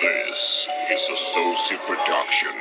This is a Soci production.